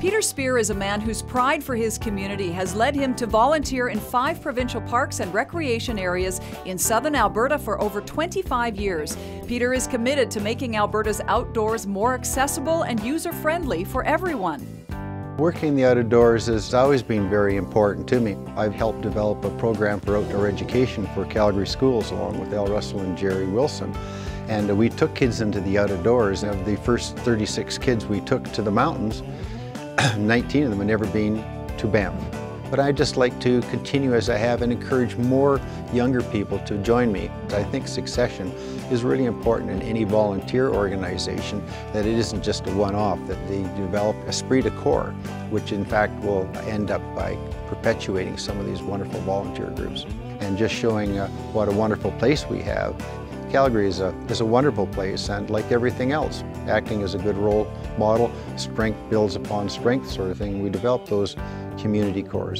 Peter Spear is a man whose pride for his community has led him to volunteer in five provincial parks and recreation areas in southern Alberta for over 25 years. Peter is committed to making Alberta's outdoors more accessible and user friendly for everyone. Working the outdoors has always been very important to me. I've helped develop a program for outdoor education for Calgary schools along with Al Russell and Jerry Wilson. And we took kids into the outdoors. Of the first 36 kids we took to the mountains, 19 of them had never been to Banff. But I'd just like to continue as I have and encourage more younger people to join me. I think succession is really important in any volunteer organization, that it isn't just a one-off, that they develop esprit de corps, which in fact will end up by perpetuating some of these wonderful volunteer groups and just showing uh, what a wonderful place we have Calgary is a, is a wonderful place and like everything else, acting as a good role model, strength builds upon strength sort of thing, we develop those community corps.